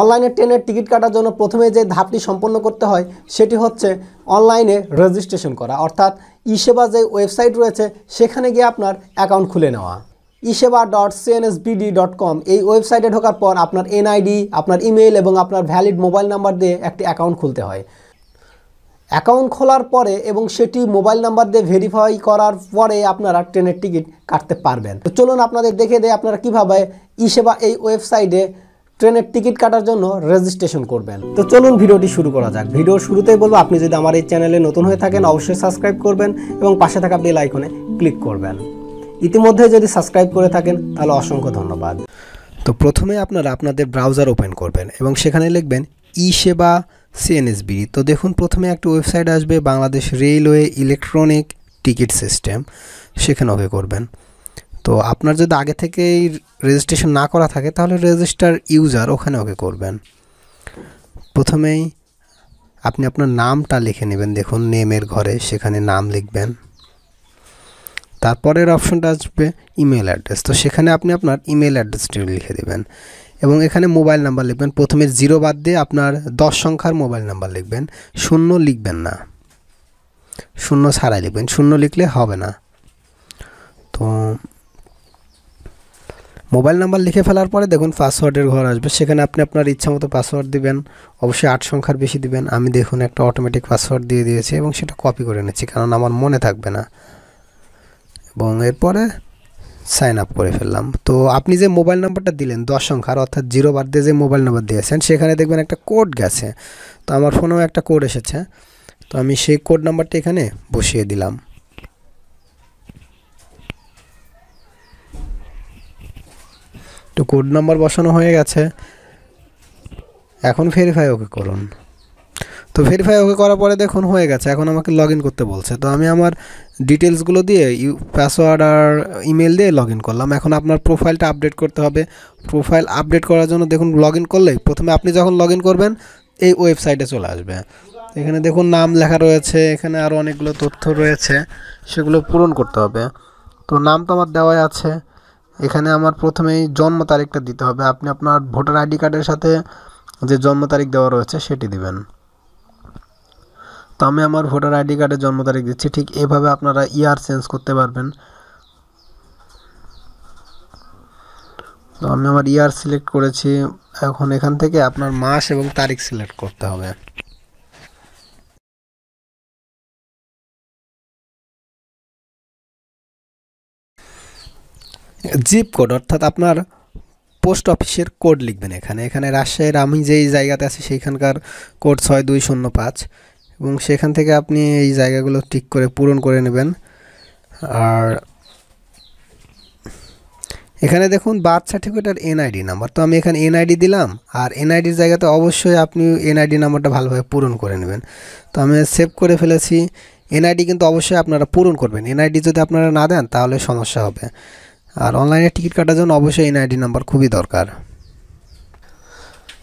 অনলাইনে ট্রেনের টিকিট কাটার জন্য প্রথমে যে ধাপটি সম্পন্ন করতে হয়, সেটি হচ্ছে অনলাইনে রেজিস্ট্রেশন করা। অর্থাৎ ই সেবা যে ওয়েবসাইট রয়েছে, সেখানে গিয়ে আপনার অ্যাকাউন্ট খুলে নেওয়া। ইসেবা ডট সিএনএসবিডি ডট কম এই ওয়েবসাইটে ঢোকার পর আপনার এনআইডি আপনার ইমেল এবং আপনার ভ্যালিড মোবাইল নাম্বার দিয়ে একটি অ্যাকাউন্ট খুলতে হয়। অ্যাকাউন্ট খোলার পরে এবং সেটি মোবাইল নাম্বার দিয়ে ভেরিফাই করার পরে আপনারা ট্রেনের টিকিট কাটতে পারবেন। তো চলুন আপনাদের দেখে দেয় আপনারা কীভাবে ইসেবা এই ওয়েবসাইটে ট্রেনের টিকিট কাটার জন্য রেজিস্ট্রেশন করবেন। তো চলুন ভিডিওটি শুরু করা যাক। ভিডিওর শুরুতেই বলব, আপনি যদি আমার এই চ্যানেলে নতুন হয়ে থাকেন, অবশ্যই সাবস্ক্রাইব করবেন এবং পাশে থাকা বেল আইকনে ক্লিক করবেন। ইতিমধ্যে যদি সাবস্ক্রাইব করে থাকেন, তাহলে অসংখ্য ধন্যবাদ। তো প্রথমে আপনারা আপনাদের ব্রাউজার ওপেন করবেন এবং সেখানে লিখবেন ই সেবা সিএনএসবি তো দেখুন, প্রথমে একটা ওয়েবসাইট আসবে, Bangladesh railway electronic ticket system সেখানে ওকে করবেন। তো আপনার যদি আগে থেকেই রেজিস্ট্রেশন না করা থাকে, তাহলে রেজিস্টার ইউজার ওখানে ওকে করবেন। প্রথমেই আপনি আপনার নামটা লিখে নেবেন, দেখুন নেমের ঘরে সেখানে নাম লিখবেন। তারপরের অপশনটা আসবে ইমেল অ্যাড্রেস তো সেখানে আপনি আপনার ইমেল অ্যাড্রেসটি লিখে দেবেন এবং এখানে মোবাইল নাম্বার লিখবেন। প্রথমে জিরো বাদ দিয়ে আপনার দশ সংখ্যার মোবাইল নাম্বার লিখবেন। শূন্য লিখবেন না। শূন্য ছাড়াই লিখবেন। শূন্য লিখলে হবে না। তো মোবাইল নাম্বার লিখে ফেলার পরে দেখুন পাসওয়ার্ডের ঘর আসবে। সেখানে আপনি আপনার ইচ্ছা মতো পাসওয়ার্ড দিবেন, অবশ্যই আট সংখ্যার বেশি দিবেন। আমি দেখুন একটা অটোমেটিক পাসওয়ার্ড দিয়ে দিয়েছি এবং সেটা কপি করে নিচ্ছি, কারণ আমার মনে থাকবে না। এবং এরপরে সাইন আপ করে ফেললাম। তো আপনি যে মোবাইল নাম্বারটা দিলেন, দশ সংখ্যার, অর্থাৎ জিরো বাদ দিয়ে যে মোবাইল নাম্বার দিয়েছেন, সেখানে দেখবেন একটা কোড গেছে। তো আমার ফোনেও একটা কোড এসেছে। তো আমি সেই কোড নাম্বারটা এখানে বসিয়ে দিলাম। তো কোড নাম্বার বসানো হয়ে গেছে। এখন ভেরিফাই ওকে করুন। তো ভেরিফাই ওকে করার পরে দেখুন হয়ে গেছে, এখন আমাকে লগ করতে বলছে। তো আমি আমার ডিটেলসগুলো দিয়ে ইউ পাসওয়ার্ড আর ইমেল দিয়ে লগ করলাম। এখন আপনার প্রোফাইলটা আপডেট করতে হবে। প্রোফাইল আপডেট করার জন্য দেখুন লগ ইন করলে প্রথমে আপনি যখন লগ করবেন, এই ওয়েবসাইটে চলে আসবে। এখানে দেখুন নাম লেখা রয়েছে, এখানে আরও অনেকগুলো তথ্য রয়েছে, সেগুলো পূরণ করতে হবে। তো নাম তো আমার দেওয়াই আছে। এখানে আমার প্রথমেই জন্ম তারিখটা দিতে হবে। আপনি আপনার ভোটার আইডি কার্ডের সাথে যে জন্ম তারিখ দেওয়া রয়েছে সেটি দিবেন। তো আমি আমার ভোটার আইডি কার্ডের জন্ম তারিখ দিচ্ছি। ঠিক এভাবে আপনারা ইয়ার চেঞ্জ করতে পারবেন। তো আমি আমার ইয়ার সিলেক্ট করেছি। এখন এখান থেকে আপনার মাস এবং তারিখ সিলেক্ট করতে হবে। জিপ কোড অর্থাৎ আপনার পোস্ট অফিসের কোড লিখবেন এখানে। এখানে রাজশাহীর আমি যেই জায়গাতে আছি, সেইখানকার কোড ছয় দুই শূন্য পাঁচ এবং সেখান থেকে আপনি এই জায়গাগুলো ঠিক করে পূরণ করে নেবেন। আর এখানে দেখুন বার্থ সার্টিফিকেট আর এনআইডি নাম্বার তো আমি এখানে এনআইডি দিলাম আর এনআইডির জায়গাতে অবশ্যই আপনি এনআইডি নাম্বারটা ভালোভাবে পূরণ করে নেবেন। তো আমি সেভ করে ফেলেছি। এনআইডি কিন্তু অবশ্যই আপনারা পূরণ করবেন। এনআইডি যদি আপনারা না দেন, তাহলে সমস্যা হবে। আর অনলাইনে টিকিট কাটার জন্য অবশ্যই এনআইডি নাম্বার খুবই দরকার।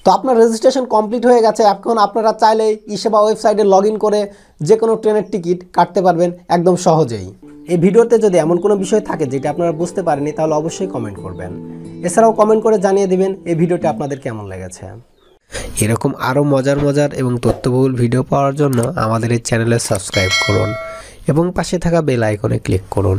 তো আপনার রেজিস্ট্রেশন কমপ্লিট হয়ে গেছে এখন আপনারা চাইলে ইসেবা ওয়েবসাইটে লগ ইন করে যে কোনো ট্রেনের টিকিট কাটতে পারবেন একদম সহজেই। এই ভিডিওতে যদি এমন কোনো বিষয় থাকে যেটা আপনারা বুঝতে পারেনি তাহলে অবশ্যই কমেন্ট করবেন। এছাড়াও কমেন্ট করে জানিয়ে দিবেন এই ভিডিওটি আপনাদের কেমন লেগেছে। এরকম আরও মজার মজার এবং তথ্যবহুল ভিডিও পাওয়ার জন্য আমাদের এই চ্যানেলে সাবস্ক্রাইব করুন এবং পাশে থাকা বেল আইকনে ক্লিক করুন।